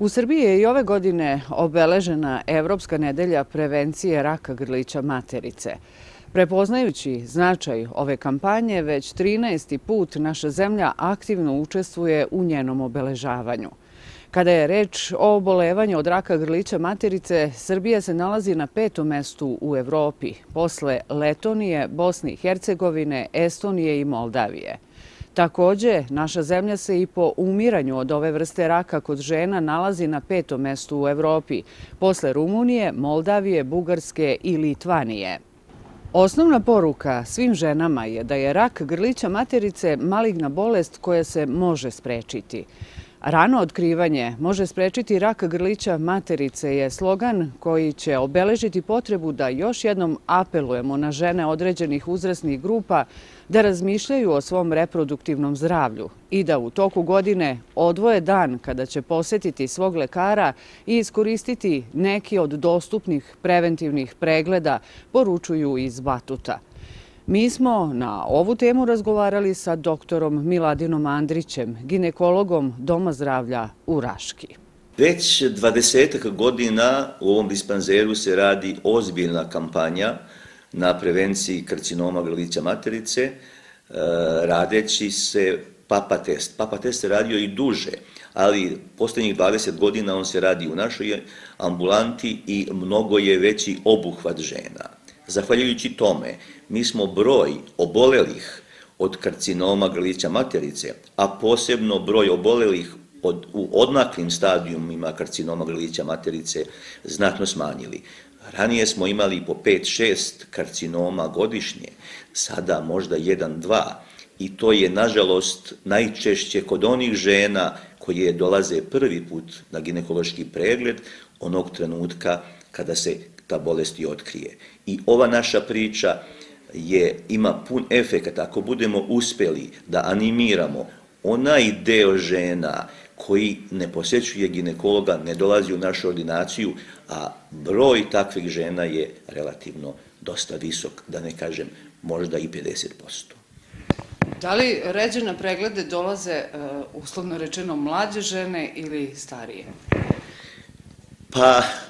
U Srbiji je i ove godine obeležena Evropska nedelja prevencije raka grlića materice. Prepoznajući značaj ove kampanje, već 13. put naša zemlja aktivno učestvuje u njenom obeležavanju. Kada je reč o obolevanju od raka grlića materice, Srbija se nalazi na petom mestu u Evropi, posle Letonije, Bosne i Hercegovine, Estonije i Moldavije. Takođe, naša zemlja se i po umiranju od ove vrste raka kod žena nalazi na petom mestu u Evropi, posle Rumunije, Moldavije, Bugarske i Litvanije. Osnovna poruka svim ženama je da je rak grlića materice maligna bolest koja se može sprečiti. Rano otkrivanje može sprečiti rak grlića materice je slogan koji će obeležiti potrebu da još jednom apelujemo na žene određenih uzrasnih grupa da razmišljaju o svom reproduktivnom zdravlju i da u toku godine odvoje dan kada će posetiti svog lekara i iskoristiti neki od dostupnih preventivnih pregleda, poručuju iz Batuta. Mi smo na ovu temu razgovarali sa doktorom Miladinom Andrićem, ginekologom Doma zdravlja u Raški. Već 20 godina u ovom dispanzeru se radi ozbiljna kampanja na prevenciji karcinoma grlića materice, e, radeći se papa test. Papa test se radio i duže, ali poslednjih 20 godina on se radi u našoj ambulanti i mnogo je veći obuhvat žena. Zahvaljujući tome, mi smo broj obolelih od karcinoma grlića materice, a posebno broj obolelih od, u odmaklim stadijumima karcinoma grlića materice znatno smanjili. Ranije smo imali po 5-6 karcinoma godišnje, sada možda 1-2 i to je nažalost najčešće kod onih žena koje dolaze prvi put na ginekološki pregled onog trenutka kada se ta bolest i otkrije. I ova naša priča je, ima pun efekt ako budemo uspeli da animiramo onaj deo žena koji ne posjećuje ginekologa, ne dolazi u našu ordinaciju, a broj takvih žena je relativno dosta visok, da ne kažem možda i 50%. Da li ređe na preglede dolaze, uh, uslovno rečeno, mlađe žene ili starije? Pa, e,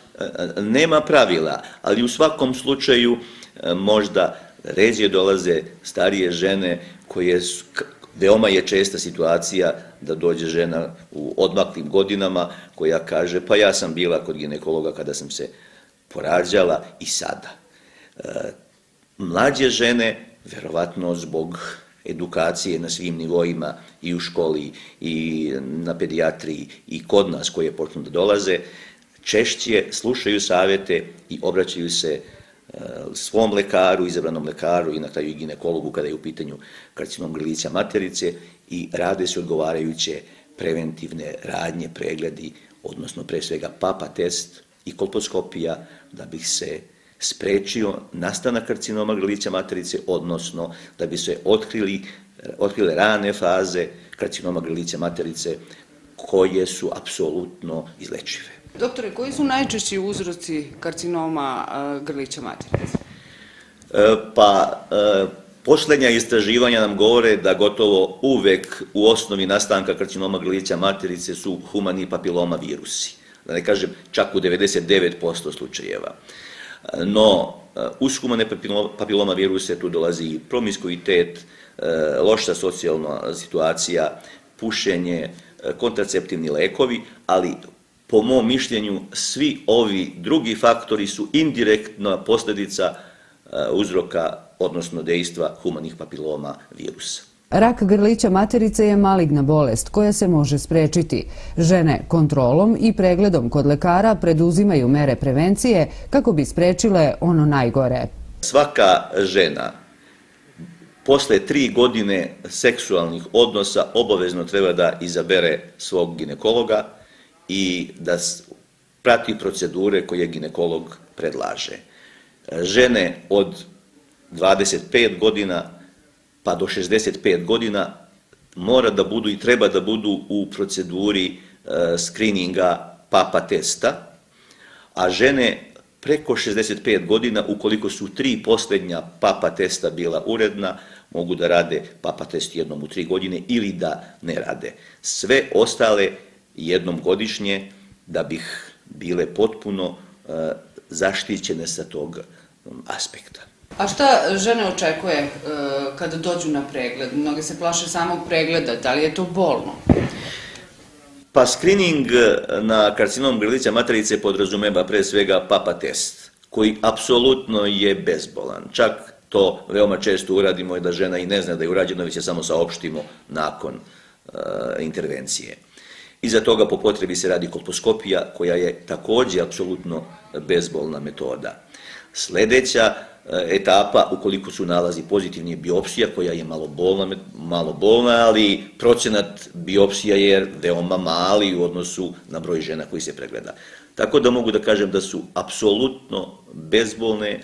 nema pravila, ali u svakom slučaju e, možda ređe dolaze starije žene koje su, veoma je česta situacija da dođe žena u odmaklim godinama koja kaže pa ja sam bila kod ginekologa kada sam se porađala i sada. E, mlađe žene, verovatno zbog edukacije na svim nivoima i u školi i na pedijatriji i kod nas koje počnu da dolaze, češće slušaju savete i obraćaju se E, svom lekaru, izabranom lekaru i na kraju i ginekologu kada je u pitanju karcinom grlića materice i rade se odgovarajuće preventivne radnje, pregledi, odnosno pre svega papa test i kolposkopija da bi se sprečio nastanak karcinoma grlića materice, odnosno da bi se otkrili, otkrile rane faze karcinoma grlića materice koje su apsolutno izlečive. Doktore, koji su najčešći uzroci karcinoma grlića materice? E, pa, e, poslednja istraživanja nam govore da gotovo uvek u osnovi nastanka karcinoma grlića materice su humani papiloma virusi. Da ne kažem, čak u 99% slučajeva. No, e, uz humane papiloma viruse tu dolazi i promiskuitet, loša socijalna situacija, pušenje, kontraceptivni lekovi, ali po mom mišljenju, svi ovi drugi faktori su indirektna posledica e, uzroka, odnosno dejstva humanih papiloma virusa. Rak grlića materice je maligna bolest koja se može sprečiti. Žene kontrolom i pregledom kod lekara preduzimaju mere prevencije kako bi sprečile ono najgore. Svaka žena posle tri godine seksualnih odnosa obavezno treba da izabere svog ginekologa, i da prati procedure koje ginekolog predlaže. Žene od 25 godina pa do 65 godina mora da budu i treba da budu u proceduri e, skrininga papa testa, a žene preko 65 godina, ukoliko su tri poslednja papa testa bila uredna, mogu da rade papa test jednom u tri godine ili da ne rade. Sve ostale jednom godišnje da bih bile potpuno e, zaštićene sa tog aspekta. A šta žene očekuje e, kada dođu na pregled? Mnogi se plaše samog pregleda, da li je to bolno? Pa screening na karcinom grlića materice podrazumeva pre svega papa test, koji apsolutno je bezbolan. Čak to veoma često uradimo je da žena i ne zna da je urađeno, već je samo saopštimo nakon uh, intervencije. Iza toga po potrebi se radi kolposkopija koja je takođe apsolutno bezbolna metoda. Sledeća e, etapa, ukoliko su nalazi pozitivni, je biopsija koja je malo bolna, malo bolna, ali procenat biopsija je veoma mali u odnosu na broj žena koji se pregleda. Tako da mogu da kažem da su apsolutno bezbolne e,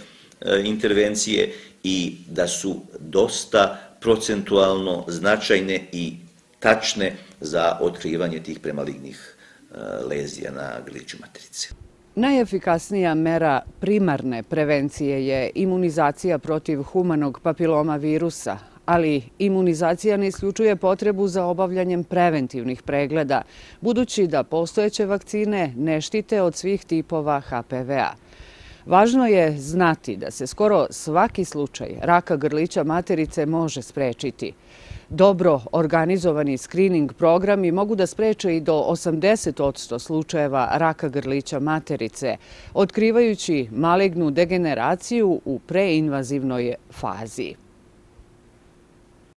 intervencije i da su dosta procentualno značajne i tačne za otkrivanje tih premalignih e, lezija na grliću materice. Najefikasnija mera primarne prevencije je imunizacija protiv humanog papiloma virusa, ali imunizacija ne isključuje potrebu za obavljanjem preventivnih pregleda, budući da postojeće vakcine ne štite od svih tipova HPV-a. Važno je znati da se skoro svaki slučaj raka grlića materice može sprečiti. Dobro organizovani screening programi mogu da spreče i do 80% slučajeva raka grlića materice, otkrivajući malignu degeneraciju u preinvazivnoj fazi.